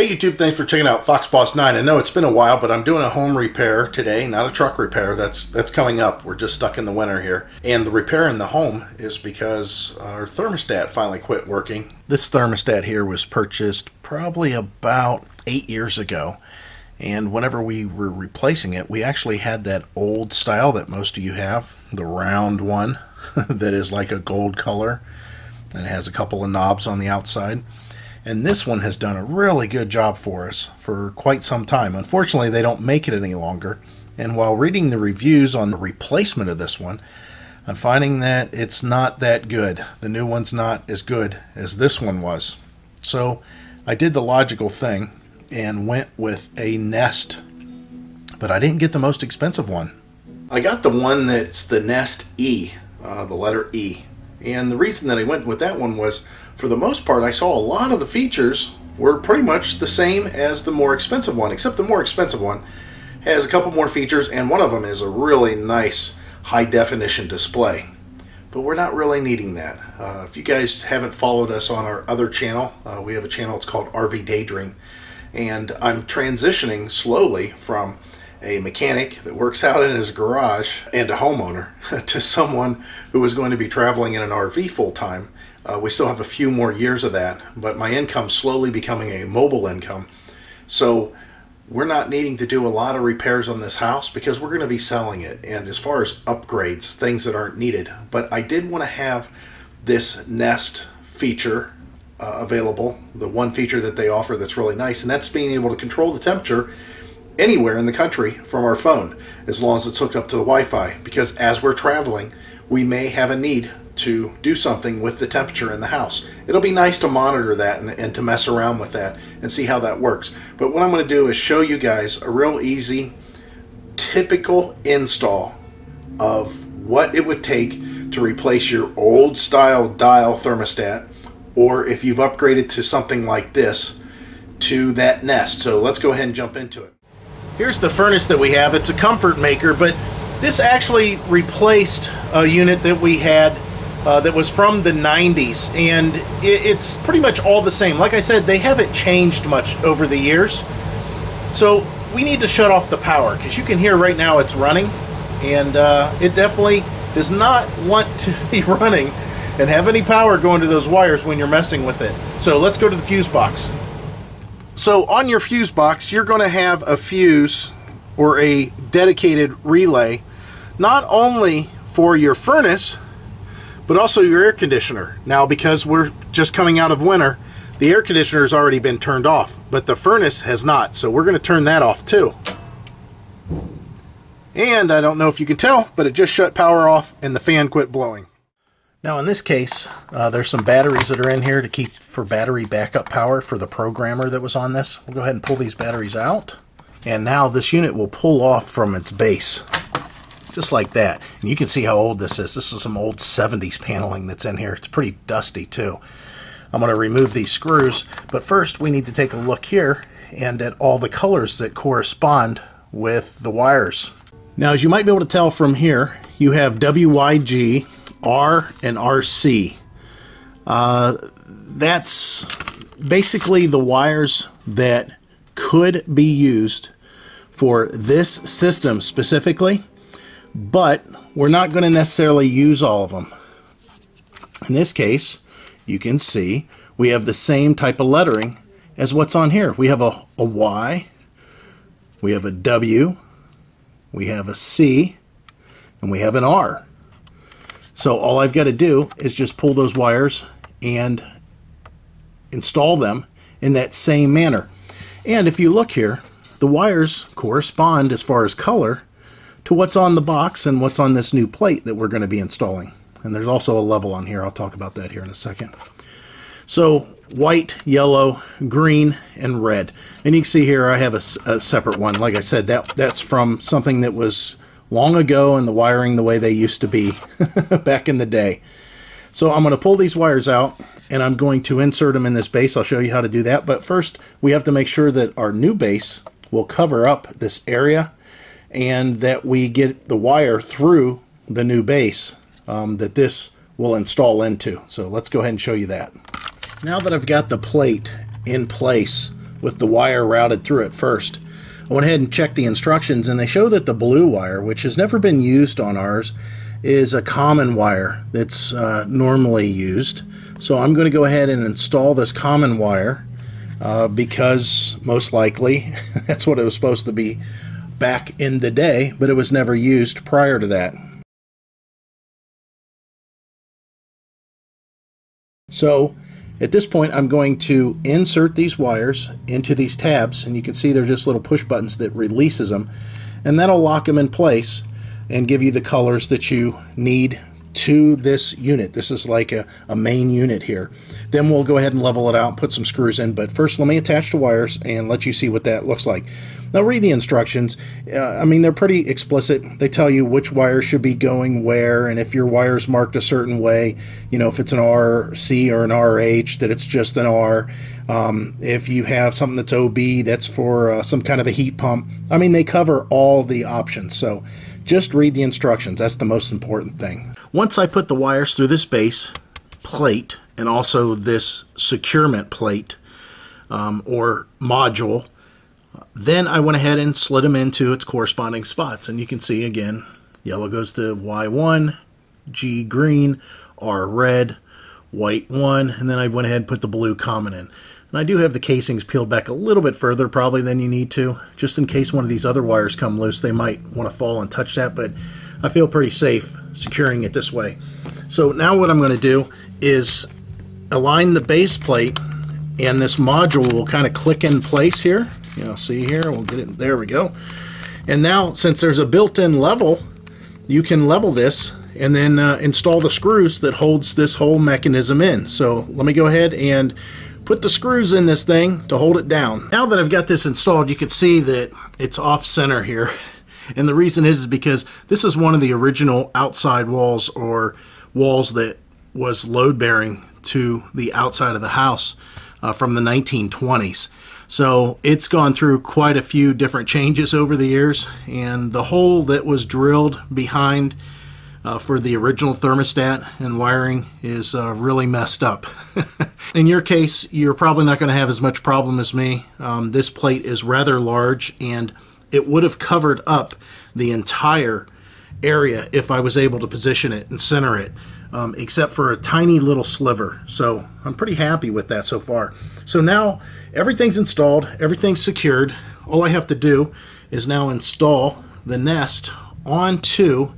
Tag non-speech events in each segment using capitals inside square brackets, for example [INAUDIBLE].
Hey YouTube, thanks for checking out Fox Boss 9. I know it's been a while, but I'm doing a home repair today, not a truck repair. That's that's coming up. We're just stuck in the winter here. And the repair in the home is because our thermostat finally quit working. This thermostat here was purchased probably about 8 years ago. And whenever we were replacing it, we actually had that old style that most of you have, the round one [LAUGHS] that is like a gold color and it has a couple of knobs on the outside. And this one has done a really good job for us for quite some time. Unfortunately, they don't make it any longer. And while reading the reviews on the replacement of this one, I'm finding that it's not that good. The new one's not as good as this one was. So I did the logical thing and went with a Nest, but I didn't get the most expensive one. I got the one that's the Nest E, uh, the letter E. And the reason that I went with that one was for the most part, I saw a lot of the features were pretty much the same as the more expensive one, except the more expensive one has a couple more features, and one of them is a really nice high definition display. But we're not really needing that. Uh, if you guys haven't followed us on our other channel, uh, we have a channel, it's called RV Daydream, and I'm transitioning slowly from a mechanic that works out in his garage and a homeowner [LAUGHS] to someone who is going to be traveling in an RV full time uh, we still have a few more years of that, but my income slowly becoming a mobile income. So we're not needing to do a lot of repairs on this house because we're going to be selling it. And as far as upgrades, things that aren't needed, but I did want to have this Nest feature uh, available, the one feature that they offer that's really nice, and that's being able to control the temperature anywhere in the country from our phone as long as it's hooked up to the Wi-Fi because as we're traveling we may have a need to do something with the temperature in the house. It'll be nice to monitor that and, and to mess around with that and see how that works. But what I'm going to do is show you guys a real easy, typical install of what it would take to replace your old style dial thermostat or if you've upgraded to something like this to that Nest. So let's go ahead and jump into it. Here's the furnace that we have. It's a Comfortmaker, but this actually replaced a unit that we had uh, that was from the 90s, and it, it's pretty much all the same. Like I said, they haven't changed much over the years. So we need to shut off the power because you can hear right now it's running, and uh, it definitely does not want [LAUGHS] to be running and have any power going to those wires when you're messing with it. So let's go to the fuse box. So on your fuse box, you're going to have a fuse or a dedicated relay, not only for your furnace, but also your air conditioner. Now, because we're just coming out of winter, the air conditioner has already been turned off, but the furnace has not. So we're going to turn that off too. And I don't know if you can tell, but it just shut power off and the fan quit blowing. Now in this case, uh, there's some batteries that are in here to keep for battery backup power for the programmer that was on this. We'll go ahead and pull these batteries out. And now this unit will pull off from its base just like that. And you can see how old this is. This is some old 70s paneling that's in here. It's pretty dusty too. I'm going to remove these screws, but first we need to take a look here and at all the colors that correspond with the wires. Now, as you might be able to tell from here, you have WYG, R, and RC. Uh, that's basically the wires that could be used for this system specifically but we're not going to necessarily use all of them. In this case, you can see we have the same type of lettering as what's on here. We have a, a Y, we have a W, we have a C, and we have an R. So all I've got to do is just pull those wires and install them in that same manner. And if you look here, the wires correspond as far as color to what's on the box and what's on this new plate that we're going to be installing. And there's also a level on here. I'll talk about that here in a second. So white, yellow, green, and red. And you can see here I have a, a, separate one. Like I said, that that's from something that was long ago and the wiring the way they used to be [LAUGHS] back in the day. So I'm going to pull these wires out and I'm going to insert them in this base. I'll show you how to do that. But first, we have to make sure that our new base will cover up this area and that we get the wire through the new base um, that this will install into. So let's go ahead and show you that. Now that I've got the plate in place with the wire routed through it first. I went ahead and checked the instructions, and they show that the blue wire, which has never been used on ours, is a common wire that's uh, normally used. So I'm going to go ahead and install this common wire uh, because most likely [LAUGHS] that's what it was supposed to be back in the day, but it was never used prior to that. So at this point, I'm going to insert these wires into these tabs, and you can see they're just little push buttons that releases them, and that'll lock them in place and give you the colors that you need to this unit. This is like a, a main unit here. Then we'll go ahead and level it out, put some screws in, but first let me attach the wires and let you see what that looks like. Now read the instructions. Uh, I mean, they're pretty explicit. They tell you which wire should be going where, and if your wire's marked a certain way, you know, if it's an RC or an RH, that it's just an R. Um, if you have something that's OB, that's for uh, some kind of a heat pump. I mean, they cover all the options. So just read the instructions. That's the most important thing. Once I put the wires through this base plate and also this securement plate um, or module, then I went ahead and slid them into its corresponding spots. And you can see again, yellow goes to Y1, G green, R red, white 1, and then I went ahead and put the blue common in. And I do have the casings peeled back a little bit further probably than you need to, just in case one of these other wires come loose. They might want to fall and touch that, but I feel pretty safe securing it this way. So now what I'm going to do is align the base plate and this module will kind of click in place here you know, see here, we'll get it, there we go. And now, since there's a built-in level, you can level this and then uh, install the screws that holds this whole mechanism in. So let me go ahead and put the screws in this thing to hold it down. Now that I've got this installed, you can see that it's off center here. [LAUGHS] And the reason is, is because this is one of the original outside walls or walls that was load bearing to the outside of the house uh, from the 1920s. So it's gone through quite a few different changes over the years, and the hole that was drilled behind uh, for the original thermostat and wiring is uh, really messed up. [LAUGHS] In your case, you're probably not going to have as much problem as me. Um, this plate is rather large, and it would have covered up the entire area if I was able to position it and center it um, except for a tiny little sliver. So I'm pretty happy with that so far. So now everything's installed, everything's secured. All I have to do is now install the nest onto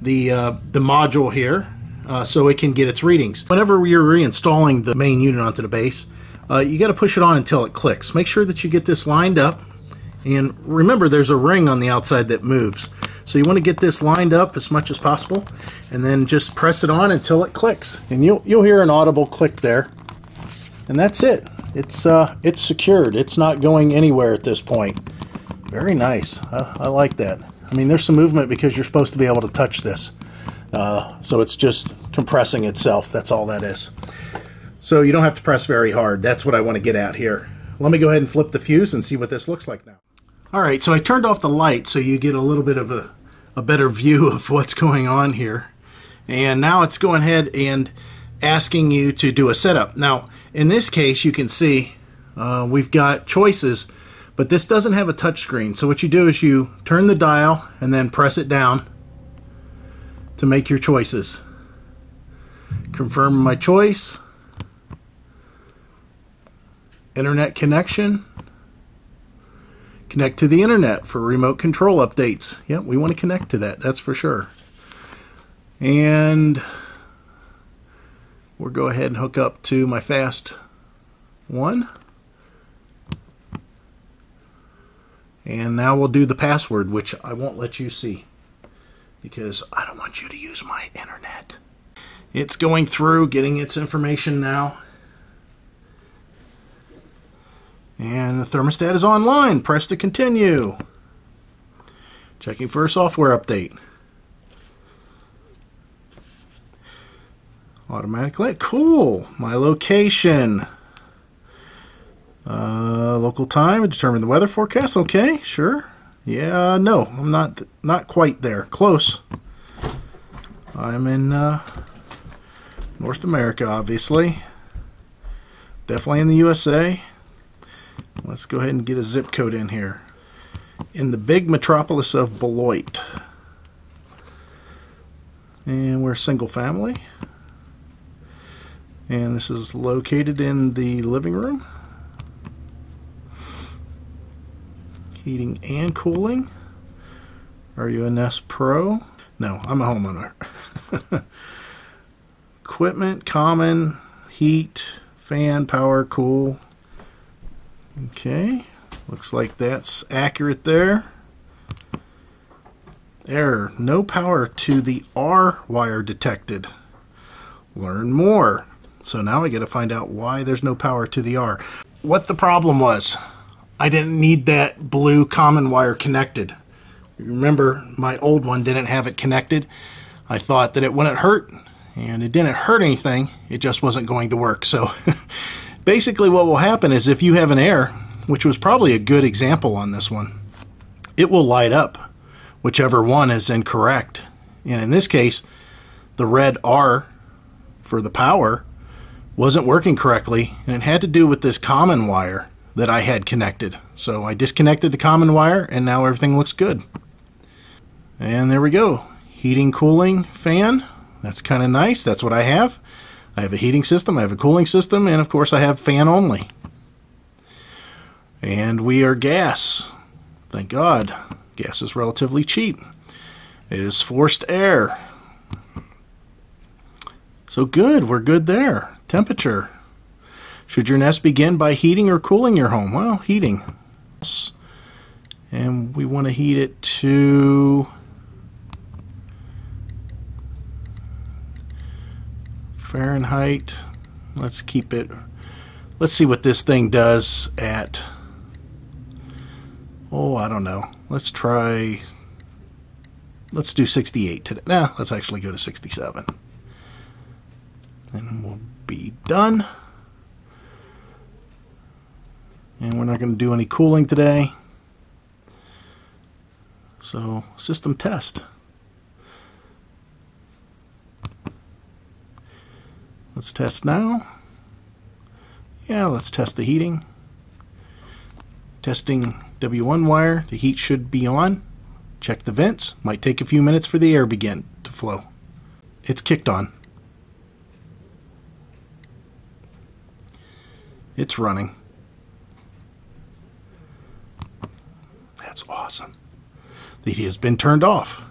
the, uh, the module here uh, so it can get its readings. Whenever you're reinstalling the main unit onto the base, uh, you got to push it on until it clicks. Make sure that you get this lined up. And remember, there's a ring on the outside that moves. So you want to get this lined up as much as possible and then just press it on until it clicks. And you'll, you'll hear an audible click there. And that's it. It's, uh, it's secured. It's not going anywhere at this point. Very nice. I, I like that. I mean, there's some movement because you're supposed to be able to touch this. Uh, so it's just compressing itself. That's all that is. So you don't have to press very hard. That's what I want to get at here. Let me go ahead and flip the fuse and see what this looks like now. All right, so I turned off the light so you get a little bit of a, a better view [LAUGHS] of what's going on here. And now it's going ahead and asking you to do a setup. Now, in this case, you can see uh, we've got choices, but this doesn't have a touch screen. So what you do is you turn the dial and then press it down to make your choices. Confirm my choice. Internet connection. Connect to the internet for remote control updates. Yep, we want to connect to that, that's for sure. And we'll go ahead and hook up to my fast one. And now we'll do the password, which I won't let you see because I don't want you to use my internet. It's going through, getting its information now. And the thermostat is online. Press to continue. Checking for a software update. Automatic light. Cool. My location. Uh, local time. Determine the weather forecast. Okay, sure. Yeah, no, I'm not not quite there. Close. I'm in uh, North America, obviously. Definitely in the USA. Let's go ahead and get a zip code in here. In the big metropolis of Beloit. And we're single family. And this is located in the living room. Heating and cooling. Are you a Nest Pro? No, I'm a homeowner. [LAUGHS] Equipment, common, heat, fan, power, cool. Okay, looks like that's accurate there. Error, no power to the R wire detected. Learn more. So now I got to find out why there's no power to the R. What the problem was, I didn't need that blue common wire connected. Remember, my old one didn't have it connected. I thought that it wouldn't hurt, and it didn't hurt anything. It just wasn't going to work. So [LAUGHS] basically what will happen is if you have an error, which was probably a good example on this one, it will light up whichever one is incorrect. And in this case, the red R for the power wasn't working correctly, and it had to do with this common wire that I had connected. So I disconnected the common wire, and now everything looks good. And there we go. Heating, cooling fan. That's kind of nice. That's what I have. I have a heating system, I have a cooling system, and of course I have fan only. And we are gas. Thank God. Gas is relatively cheap. It is forced air. So good, we're good there. Temperature. Should your nest begin by heating or cooling your home? Well, heating. And we want to heat it to Fahrenheit. Let's keep it. Let's see what this thing does at. Oh, I don't know. Let's try. Let's do 68 today. Nah, let's actually go to 67. And we'll be done. And we're not going to do any cooling today. So, system test. Let's test now. Yeah, let's test the heating. Testing W1 wire. The heat should be on. Check the vents. Might take a few minutes for the air begin to flow. It's kicked on. It's running. That's awesome. The heat has been turned off.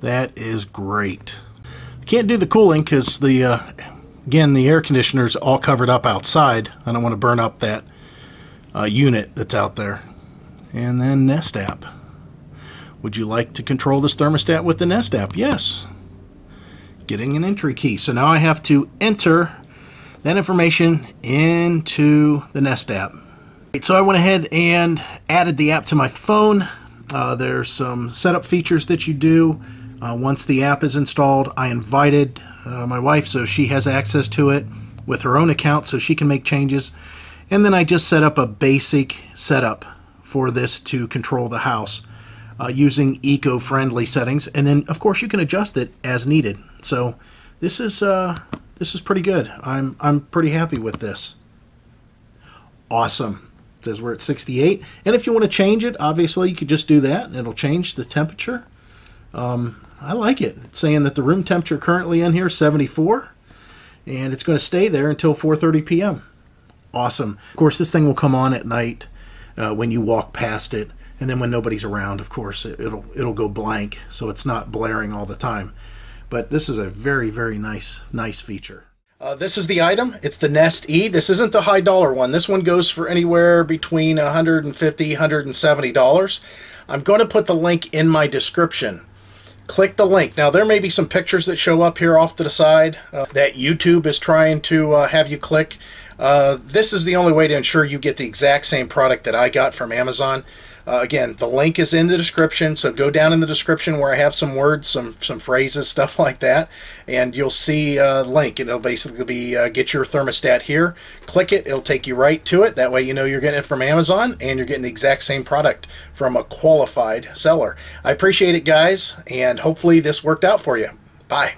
That is great. Can't do the cooling because the uh, again the air conditioner is all covered up outside. I don't want to burn up that uh, unit that's out there. And then Nest app. Would you like to control this thermostat with the Nest app? Yes. Getting an entry key. So now I have to enter that information into the Nest app. So I went ahead and added the app to my phone. Uh, there's some setup features that you do. Uh, once the app is installed, I invited uh, my wife so she has access to it with her own account so she can make changes. And then I just set up a basic setup for this to control the house uh, using eco-friendly settings. And then, of course, you can adjust it as needed. So this is uh, this is pretty good. I'm I'm pretty happy with this. Awesome. It says we're at 68. And if you want to change it, obviously you could just do that. It'll change the temperature. Um, I like it. It's saying that the room temperature currently in here is 74 and it's going to stay there until 4:30 p.m. Awesome. Of course, this thing will come on at night uh, when you walk past it, and then when nobody's around, of course, it, it'll it'll go blank, so it's not blaring all the time. But this is a very very nice nice feature. Uh, this is the item. It's the Nest E. This isn't the high dollar one. This one goes for anywhere between 150 170 dollars. I'm going to put the link in my description click the link. Now, there may be some pictures that show up here off to the side uh, that YouTube is trying to uh, have you click. Uh, this is the only way to ensure you get the exact same product that I got from Amazon. Uh, again, the link is in the description, so go down in the description where I have some words, some some phrases, [LAUGHS] stuff like that, and you'll see a link. It'll basically be uh, get your thermostat here. Click it, it'll take you right to it. That way you know you're getting it from Amazon and you're getting the exact same product from a qualified seller. I appreciate it, guys, and hopefully this worked out for you. Bye.